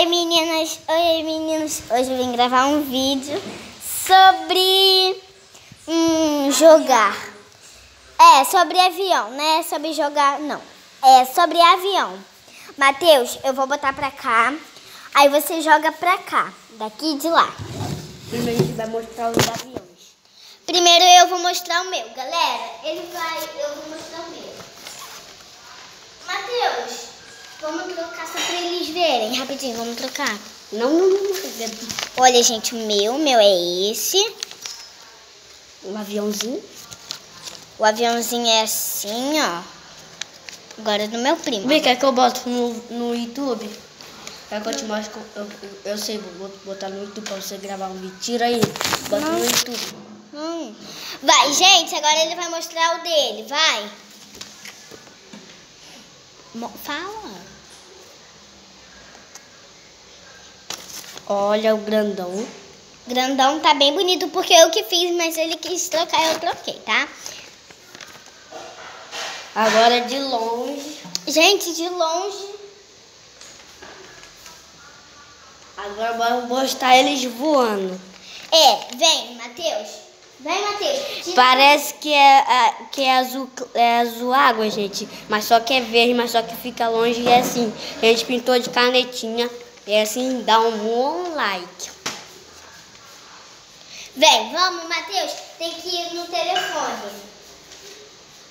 Oi meninas, oi meninos, hoje eu vim gravar um vídeo sobre hum, jogar. É, sobre avião, né? Sobre jogar, não. É sobre avião. Matheus, eu vou botar pra cá, aí você joga pra cá, daqui e de lá. Primeiro a gente vai mostrar os aviões. Primeiro eu vou mostrar o meu, galera. Ele vai, eu vou mostrar o meu. Matheus, vamos trocar só pra eles verem. Rapidinho, vamos trocar. Não, não, não. Olha, gente, o meu, o meu é esse. Um aviãozinho. O aviãozinho é assim, ó. Agora é do meu primo. Vem, quer que eu boto no, no YouTube? Quer que eu te mostre? Eu, eu, sei, vou botar no YouTube pra você gravar um vídeo. Tira aí, bota no YouTube. Hum. Vai, gente, agora ele vai mostrar o dele, vai. Fala. Olha o grandão. Grandão tá bem bonito porque eu que fiz, mas ele quis trocar eu troquei, tá? Agora de longe. Gente, de longe. Agora vamos mostrar eles voando. É, vem, Matheus. Vem, Matheus. Parece que é, é- que é azul, é azul água, gente. Mas só que é verde, mas só que fica longe e é assim. A gente pintou de canetinha. E assim, dá um bom like. Vem, vamos, Matheus. Tem que ir no telefone.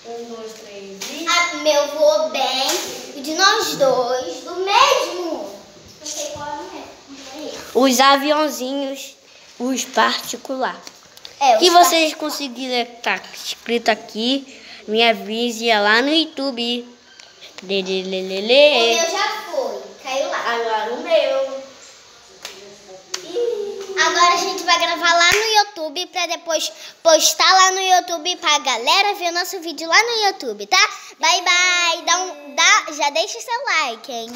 Um, dois, três e... Ah, meu voou bem. O de nós dois, do mesmo. Não sei qual é o. Os aviãozinhos, os particular. É, que vocês conseguirem tá escrito aqui, me avise lá no YouTube. O Lelelelele. meu já foi. Caiu lá. Agora o meu. Agora a gente vai gravar lá no YouTube pra depois postar lá no YouTube pra galera ver o nosso vídeo lá no YouTube, tá? Bye, bye. Dá um, dá, já deixa seu like, hein?